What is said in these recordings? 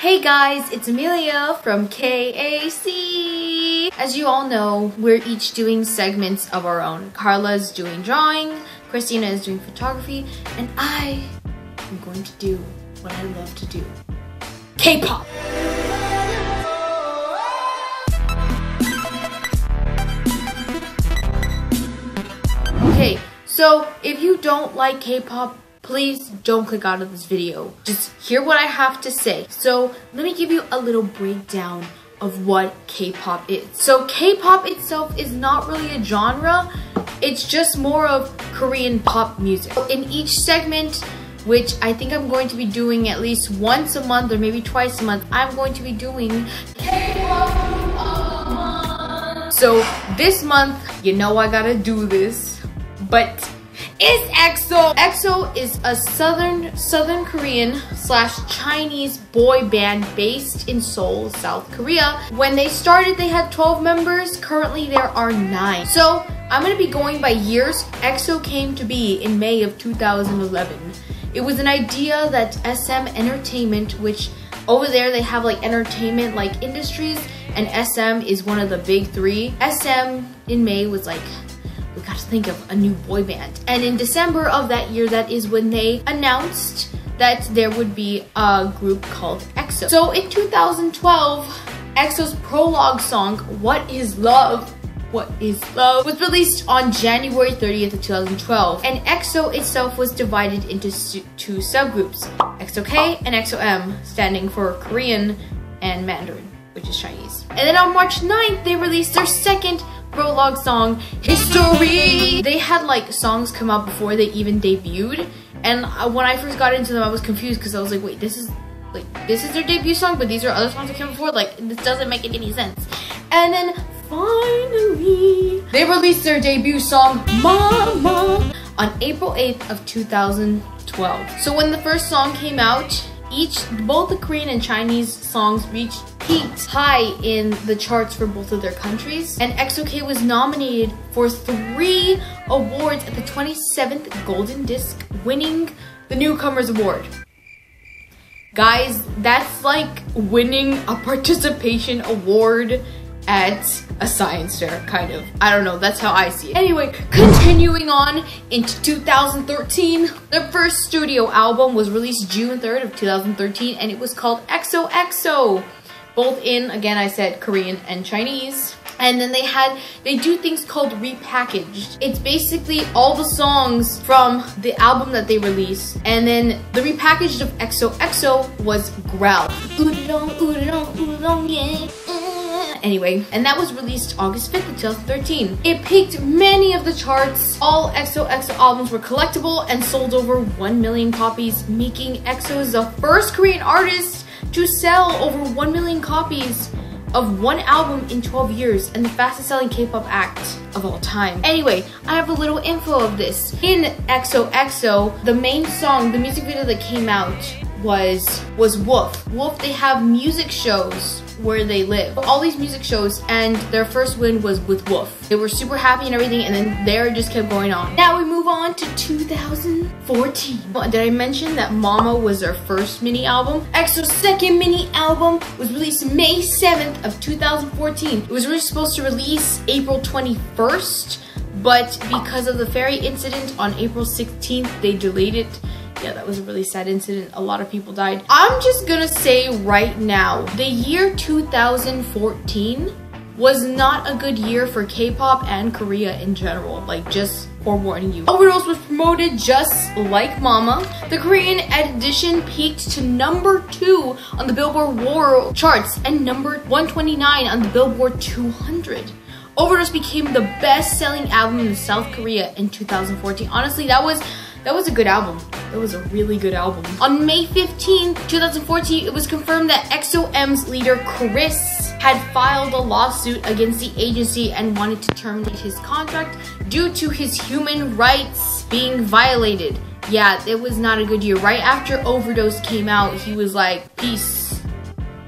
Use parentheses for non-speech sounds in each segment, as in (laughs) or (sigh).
Hey guys, it's Amelia from KAC. As you all know, we're each doing segments of our own. Carla's doing drawing, Christina is doing photography, and I am going to do what I love to do. K-pop. Okay, so if you don't like K-pop, please don't click out of this video. Just hear what I have to say. So let me give you a little breakdown of what K-pop is. So K-pop itself is not really a genre. It's just more of Korean pop music. In each segment, which I think I'm going to be doing at least once a month or maybe twice a month, I'm going to be doing So this month, you know I gotta do this, but is EXO. EXO is a southern southern Korean slash Chinese boy band based in Seoul, South Korea. When they started, they had 12 members. Currently, there are nine. So I'm gonna be going by years. EXO came to be in May of 2011. It was an idea that SM Entertainment, which over there they have like entertainment like industries, and SM is one of the big three. SM in May was like gotta think of a new boy band. And in December of that year, that is when they announced that there would be a group called EXO. So in 2012, EXO's prologue song, What Is Love, what is Love was released on January 30th of 2012 and EXO itself was divided into two subgroups EXO-K and EXO-M standing for Korean and Mandarin which is Chinese. And then on March 9th they released their second prologue song, History. They had like songs come out before they even debuted. And when I first got into them, I was confused because I was like, wait, this is like, this is their debut song, but these are other songs that came before. Like, this doesn't make any sense. And then finally, they released their debut song, Mama, on April 8th of 2012. So when the first song came out, each, both the Korean and Chinese songs reached peaked high in the charts for both of their countries. And EXO-K was nominated for three awards at the 27th Golden Disc, winning the Newcomers Award. Guys, that's like winning a participation award at a science fair, kind of. I don't know, that's how I see it. Anyway, continuing on into 2013, their first studio album was released June 3rd of 2013 and it was called XOXO. Both in, again, I said Korean and Chinese. And then they had, they do things called repackaged. It's basically all the songs from the album that they released. And then the repackaged of XOXO was Growl. Anyway, and that was released August 5th of 2013. It peaked many of the charts. All XOXO albums were collectible and sold over 1 million copies, making EXO the first Korean artist to sell over 1 million copies of one album in 12 years and the fastest selling K-pop act of all time. Anyway, I have a little info of this. In XOXO, the main song, the music video that came out was was Wolf. Wolf, they have music shows where they live. All these music shows and their first win was with Wolf. They were super happy and everything and then there just kept going on. Now we move on to 2014. Did I mention that Mama was their first mini album? EXO's second mini album was released May 7th of 2014. It was supposed to release April 21st but because of the ferry incident on April 16th, they delayed it yeah, that was a really sad incident. A lot of people died. I'm just gonna say right now, the year 2014 was not a good year for K-pop and Korea in general. Like, just forewarning you. Overdose was promoted just like Mama. The Korean edition peaked to number two on the Billboard World charts and number 129 on the Billboard 200. Overdose became the best-selling album in South Korea in 2014. Honestly, that was that was a good album. It was a really good album. On May 15, 2014, it was confirmed that EXO-M's leader, Kris, had filed a lawsuit against the agency and wanted to terminate his contract due to his human rights being violated. Yeah, it was not a good year. Right after Overdose came out, he was like, peace,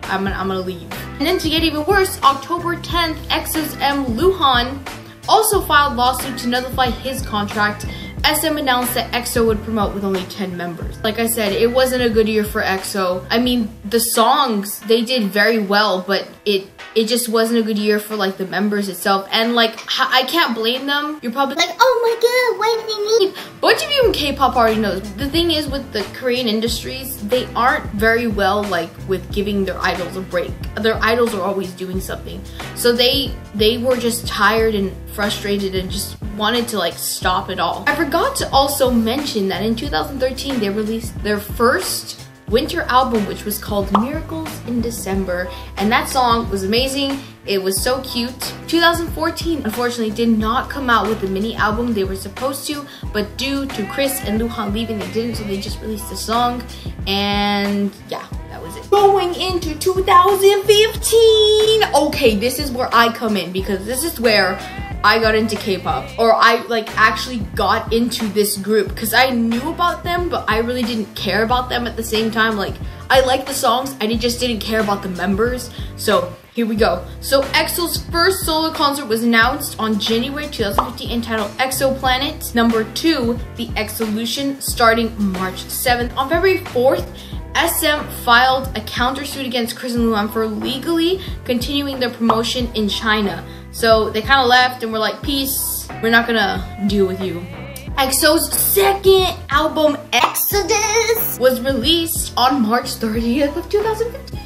I'm gonna, I'm gonna leave. And then to get even worse, October 10th, EXO's M. Luhan also filed lawsuit to nullify his contract SM announced that EXO would promote with only 10 members. Like I said, it wasn't a good year for EXO. I mean, the songs, they did very well, but it it just wasn't a good year for like the members itself. And like, I can't blame them. You're probably like, oh my god, why did they leave? Bunch of you in K-pop already knows. The thing is with the Korean industries, they aren't very well like with giving their idols a break. Their idols are always doing something. So they they were just tired and frustrated and just wanted to like stop it all. I forgot to also mention that in 2013 they released their first winter album, which was called Miracles in December. And that song was amazing. It was so cute. 2014, unfortunately, did not come out with the mini album they were supposed to, but due to Kris and Luhan leaving, they didn't, so they just released the song. And yeah, that was it. Going into 2015, okay, this is where I come in because this is where I got into K-pop or I like actually got into this group because I knew about them but I really didn't care about them at the same time. Like I liked the songs and I just didn't care about the members. So here we go. So EXO's first solo concert was announced on January 2015 entitled Exoplanet number two the Exolution starting March 7th on February 4th SM filed a countersuit against Kris and Luhan for legally continuing their promotion in China so they kind of left and were like, peace, we're not gonna deal with you. EXO's second album, Exodus, was released on March 30th of 2015.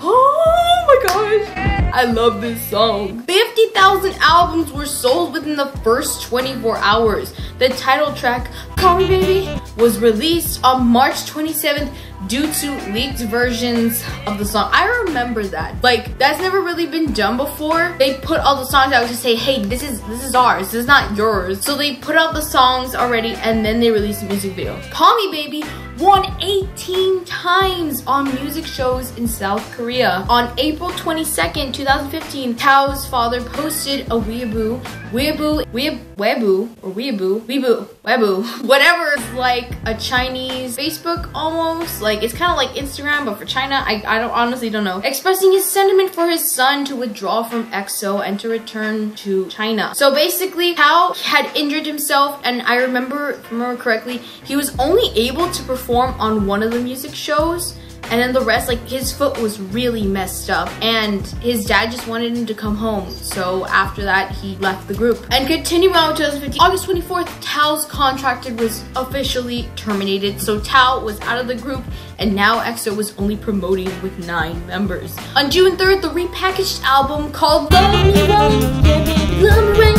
Oh my gosh, I love this song. 50,000 albums were sold within the first 24 hours. The title track, Call Me Baby, was released on March 27th due to leaked versions of the song. I remember that. Like, that's never really been done before. They put all the songs out to say, hey, this is this is ours. This is not yours. So they put out the songs already and then they released a music video. Call Me Baby won 18 times on music shows in South Korea. On April 22nd, 2015, Tao's father posted a Weibo, Weibo, Weeb, Weibo, or Weibo, Weibo, Weibo, (laughs) whatever, is like a Chinese Facebook almost. Like it's kind of like Instagram, but for China, I, I don't honestly don't know. Expressing his sentiment for his son to withdraw from EXO and to return to China. So basically, Tao had injured himself, and I remember, remember correctly, he was only able to perform perform on one of the music shows and then the rest like his foot was really messed up and his dad just wanted him to come home. So after that he left the group. And continuing on with 2015 august 24th tao's contract was officially terminated. So tao was out of the group and now exo was only promoting with nine members. On june 3rd the repackaged album called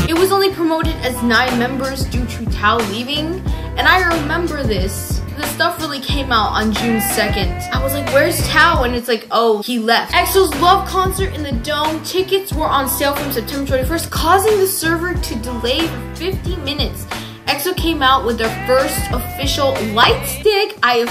it was only promoted as nine members due to tao leaving and i remember this the stuff really came out on June 2nd. I was like, where's Tao? And it's like, oh, he left. EXO's Love concert in the Dome. Tickets were on sale from September 21st, causing the server to delay for 50 minutes. EXO came out with their first official light stick. I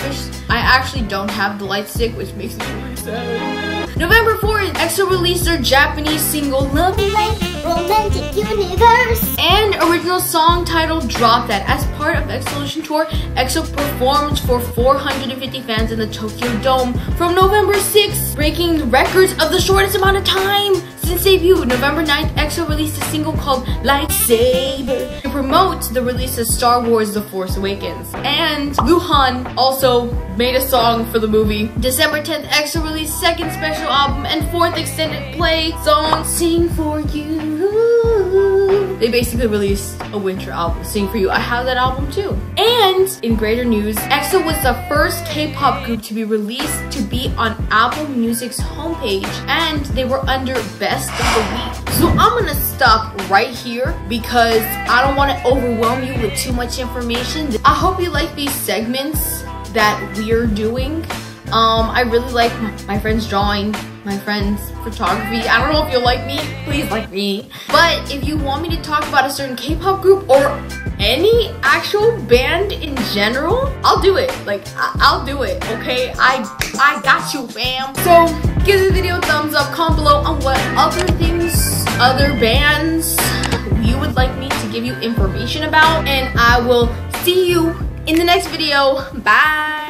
I actually don't have the light stick, which makes me really sad. November 4th, EXO released their Japanese single, Love Life Romantic Universe. And original song title Drop That. As part of Exolution Tour, EXO performed for 450 fans in the Tokyo Dome from November 6th, breaking records of the shortest amount of time since debut. November 9th, EXO released a single called Lightsaber to promote the release of Star Wars The Force Awakens. And Luhan also made a song for the movie. December 10th, EXO released second special album and fourth extended play song Sing For You. They basically released a winter album, Sing For You. I have that album too. And in greater news, EXO was the first K-pop group to be released to be on Apple Music's homepage and they were under Best of the Week. So I'm gonna stop right here because I don't wanna overwhelm you with too much information. I hope you like these segments that we're doing. Um, I really like my friend's drawing, my friend's photography. I don't know if you'll like me, please like me. But if you want me to talk about a certain K-pop group or any actual band in general, I'll do it. Like, I will do it, okay? I I got you, fam. So, give the video a thumbs up, comment below on what other things, other bands you would like me to give you information about. And I will see you in the next video. Bye.